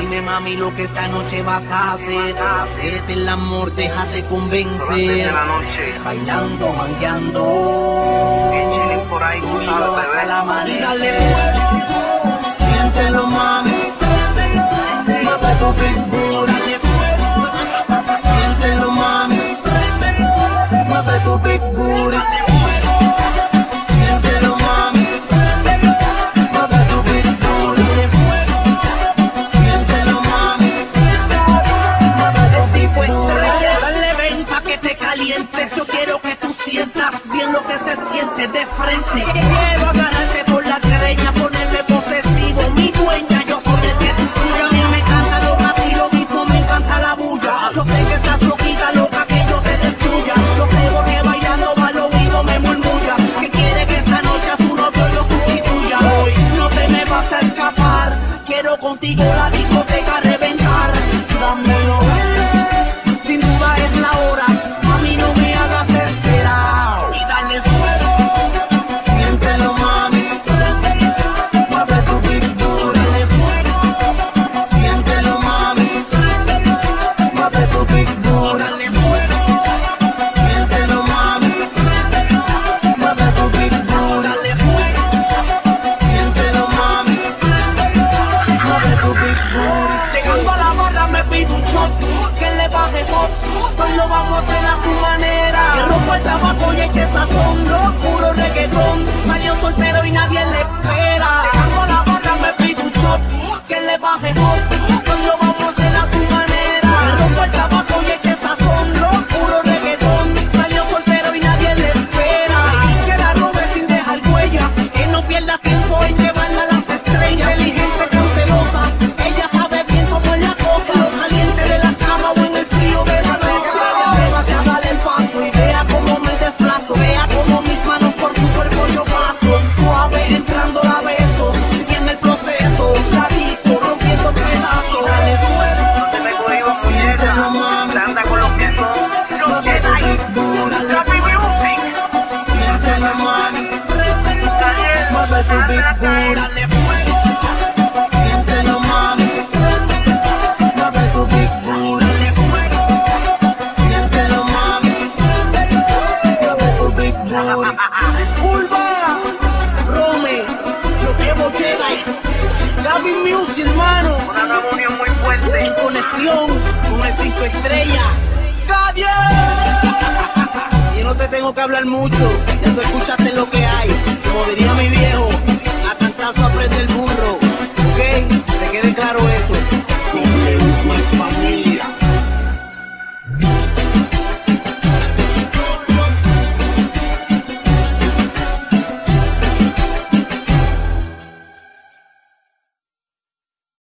Dime mami lo que esta noche vas a hacer. Hacerte el amor, déjate convencer. Bailando, mangueando. por ahí, Tú y yo hasta la. Que se siente de frente. Quiero agarrarte por las greñas, ponerme posesivo. Mi dueña, yo soy el que tú suyas. A mí me encanta lo y lo mismo me encanta la bulla. Yo sé que estás loquita, loca, que yo te destruya. Yo sé porque bailando al oído me murmulla. Que quiere que esta noche a su novio yo sustituya. Hoy no te me vas a escapar. Quiero contigo la discoteca pop Hoy lo vamos a hacer a su manera. Que rompa el tabaco y eche sazón Puro reggaetón. Salió soltero Tu big booty. Dale fuego Siéntelo mami. Mueve tu big booty. Dale fuego Siéntelo mami. Mueve tu big booty. Pulva, Rome, yo llevo Jedi, Gavin Music, hermano, Una nueva unión muy en fuerte. conexión con el 5 estrellas. ¡Gabriel! Y no te tengo que hablar mucho, ya tú escuchaste lo que.